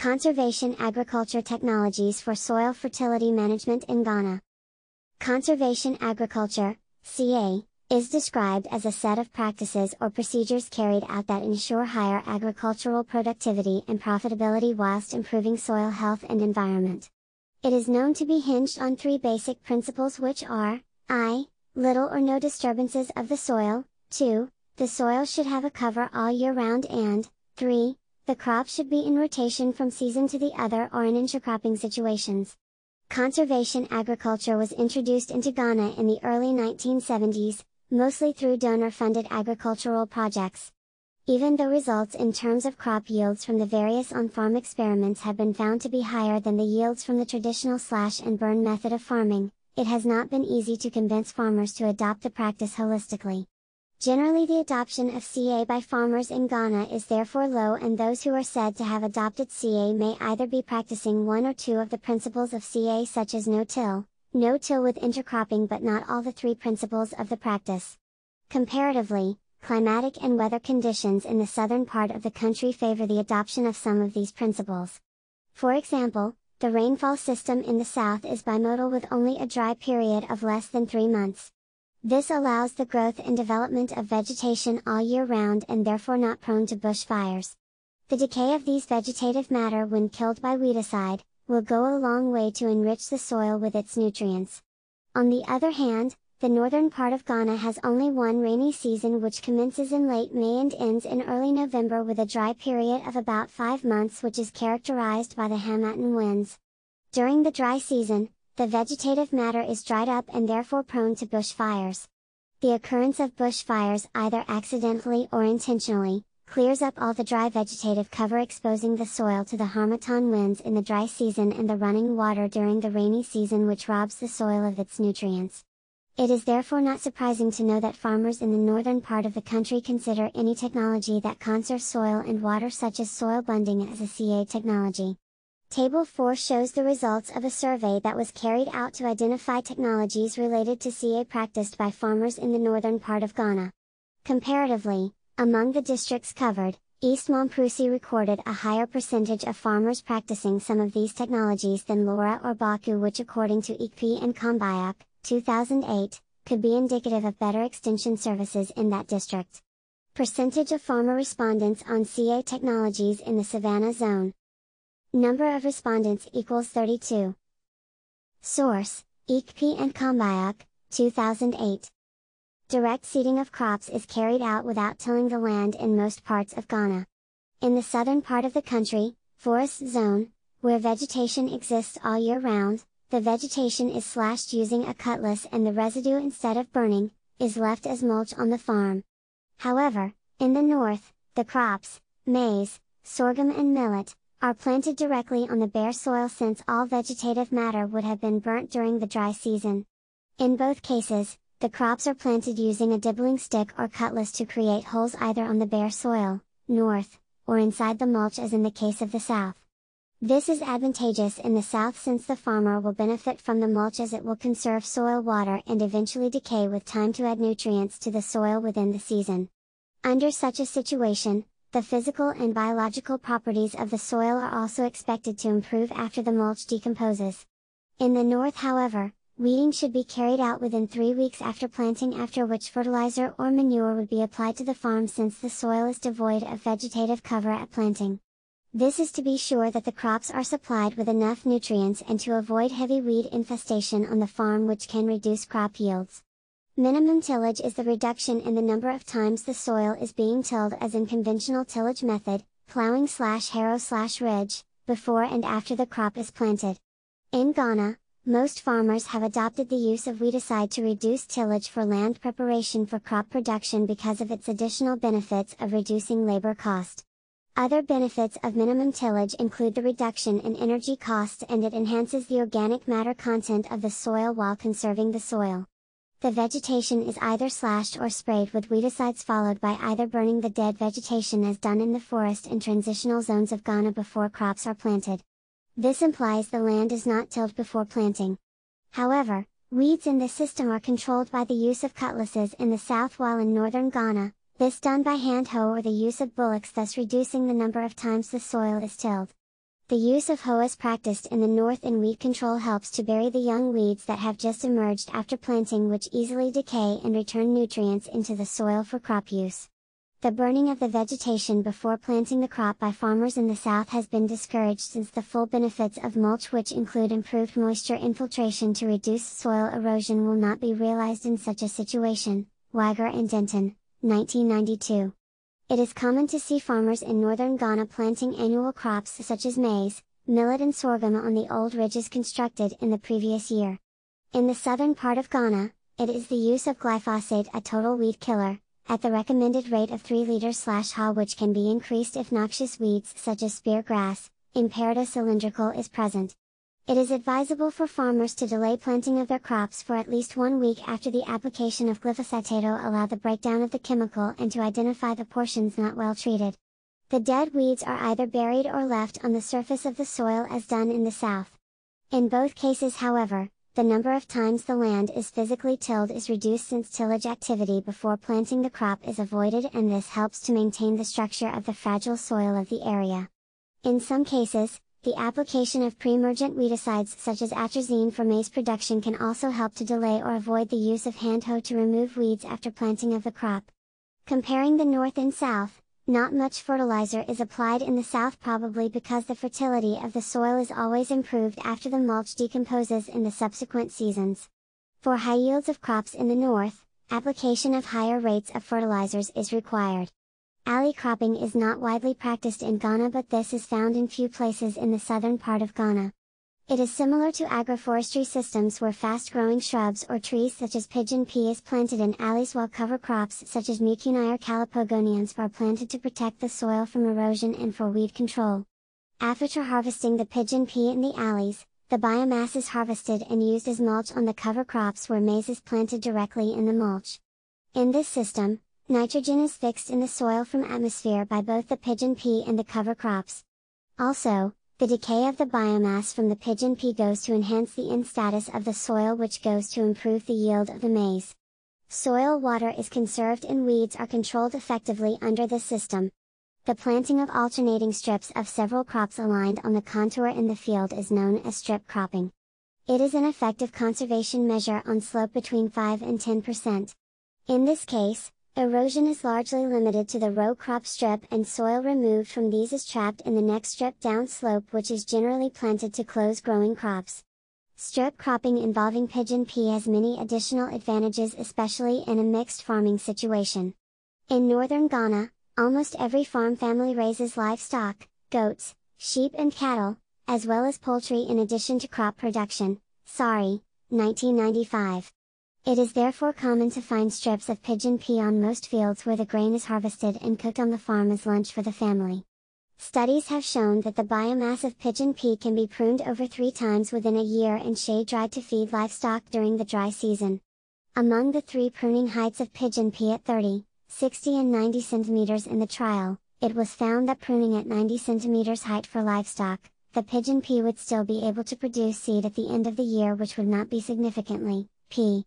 Conservation Agriculture Technologies for Soil Fertility Management in Ghana. Conservation Agriculture, CA, is described as a set of practices or procedures carried out that ensure higher agricultural productivity and profitability whilst improving soil health and environment. It is known to be hinged on three basic principles which are, I, little or no disturbances of the soil, 2, the soil should have a cover all year round and, 3, the crop should be in rotation from season to the other or in intercropping situations. Conservation agriculture was introduced into Ghana in the early 1970s, mostly through donor-funded agricultural projects. Even though results in terms of crop yields from the various on-farm experiments have been found to be higher than the yields from the traditional slash and burn method of farming, it has not been easy to convince farmers to adopt the practice holistically. Generally the adoption of CA by farmers in Ghana is therefore low and those who are said to have adopted CA may either be practicing one or two of the principles of CA such as no-till, no-till with intercropping but not all the three principles of the practice. Comparatively, climatic and weather conditions in the southern part of the country favor the adoption of some of these principles. For example, the rainfall system in the south is bimodal with only a dry period of less than three months. This allows the growth and development of vegetation all year round and therefore not prone to bushfires. The decay of these vegetative matter when killed by weedicide, will go a long way to enrich the soil with its nutrients. On the other hand, the northern part of Ghana has only one rainy season which commences in late May and ends in early November with a dry period of about 5 months which is characterized by the Harmattan winds. During the dry season, the vegetative matter is dried up and therefore prone to bushfires. The occurrence of bushfires either accidentally or intentionally, clears up all the dry vegetative cover exposing the soil to the harmattan winds in the dry season and the running water during the rainy season which robs the soil of its nutrients. It is therefore not surprising to know that farmers in the northern part of the country consider any technology that conserves soil and water such as soil bunding as a CA technology. Table 4 shows the results of a survey that was carried out to identify technologies related to CA practiced by farmers in the northern part of Ghana. Comparatively, among the districts covered, East Mamprusi recorded a higher percentage of farmers practicing some of these technologies than Lawra or Bawku which according to Ekekpi and Kombiok, 2008, could be indicative of better extension services in that district. Percentage of farmer respondents on CA technologies in the Savannah Zone. Number of respondents equals 32. Source, Ekekpi and Kombiok, 2008. Direct seeding of crops is carried out without tilling the land in most parts of Ghana. In the southern part of the country, forest zone, where vegetation exists all year round, the vegetation is slashed using a cutlass and the residue instead of burning, is left as mulch on the farm. However, in the north, the crops, maize, sorghum and millet, are planted directly on the bare soil since all vegetative matter would have been burnt during the dry season. In both cases, the crops are planted using a dibbling stick or cutlass to create holes either on the bare soil, north, or inside the mulch as in the case of the south. This is advantageous in the south since the farmer will benefit from the mulch as it will conserve soil water and eventually decay with time to add nutrients to the soil within the season. Under such a situation, the physical and biological properties of the soil are also expected to improve after the mulch decomposes. In the north however, Weeding should be carried out within 3 weeks after planting after which fertilizer or manure would be applied to the farm since the soil is devoid of vegetative cover at planting. This is to be sure that the crops are supplied with enough nutrients and to avoid heavy weed infestation on the farm which can reduce crop yields. Minimum tillage is the reduction in the number of times the soil is being tilled as in conventional tillage method, plowing slash harrow slash ridge, before and after the crop is planted. In Ghana, most farmers have adopted the use of weedicide to reduce tillage for land preparation for crop production because of its additional benefits of reducing labor cost. Other benefits of minimum tillage include the reduction in energy cost and it enhances the organic matter content of the soil while conserving the soil. The vegetation is either slashed or sprayed with weedicides followed by either burning the dead vegetation as done in the forest and transitional zones of Ghana before crops are planted. This implies the land is not tilled before planting. However, weeds in this system are controlled by the use of cutlasses in the south while in northern Ghana, this done by hand hoe or the use of bullocks thus reducing the number of times the soil is tilled. The use of hoe is practiced in the north in weed control helps to bury the young weeds that have just emerged after planting which easily decay and return nutrients into the soil for crop use. The burning of the vegetation before planting the crop by farmers in the south has been discouraged since the full benefits of mulch which include improved moisture infiltration to reduce soil erosion will not be realized in such a situation. Weiger and Denton, 1992. It is common to see farmers in northern Ghana planting annual crops such as maize, millet and sorghum on the old ridges constructed in the previous year. In the southern part of Ghana, it is the use of glyphosate a total weed killer, at the recommended rate of 3 liters slash ha which can be increased if noxious weeds such as spear grass, Imperata cylindrica is present. It is advisable for farmers to delay planting of their crops for at least one week after the application of glyphosate to allow the breakdown of the chemical and to identify the portions not well treated. The dead weeds are either buried or left on the surface of the soil as done in the south. In both cases however, the number of times the land is physically tilled is reduced since tillage activity before planting the crop is avoided and this helps to maintain the structure of the fragile soil of the area. In some cases, the application of pre-emergent weedicides such as atrazine for maize production can also help to delay or avoid the use of hand hoe to remove weeds after planting of the crop. Comparing the north and south, not much fertilizer is applied in the south probably because the fertility of the soil is always improved after the mulch decomposes in the subsequent seasons. For high yields of crops in the north, application of higher rates of fertilizers is required. Alley cropping is not widely practiced in Ghana but this is found in few places in the southern part of Ghana. It is similar to agroforestry systems where fast-growing shrubs or trees such as pigeon pea is planted in alleys while cover crops such as mucuna or calopogonium are planted to protect the soil from erosion and for weed control. After harvesting the pigeon pea in the alleys, the biomass is harvested and used as mulch on the cover crops where maize is planted directly in the mulch. In this system, Nitrogen is fixed in the soil from atmosphere by both the pigeon pea and the cover crops. Also, the decay of the biomass from the pigeon pea goes to enhance the in status of the soil which goes to improve the yield of the maize. Soil water is conserved and weeds are controlled effectively under this system. The planting of alternating strips of several crops aligned on the contour in the field is known as strip cropping. It is an effective conservation measure on slope between 5 and 10%. In this case, Erosion is largely limited to the row crop strip and soil removed from these is trapped in the next strip down slope which is generally planted to close growing crops. Strip cropping involving pigeon pea has many additional advantages especially in a mixed farming situation. In northern Ghana, almost every farm family raises livestock, goats, sheep and cattle, as well as poultry in addition to crop production. Sorry, 1995. It is therefore common to find strips of pigeon pea on most fields where the grain is harvested and cooked on the farm as lunch for the family. Studies have shown that the biomass of pigeon pea can be pruned over three times within a year and shade dried to feed livestock during the dry season. Among the three pruning heights of pigeon pea at 30, 60 and 90 centimeters in the trial, it was found that pruning at 90 centimeters height for livestock, the pigeon pea would still be able to produce seed at the end of the year which would not be significantly, p.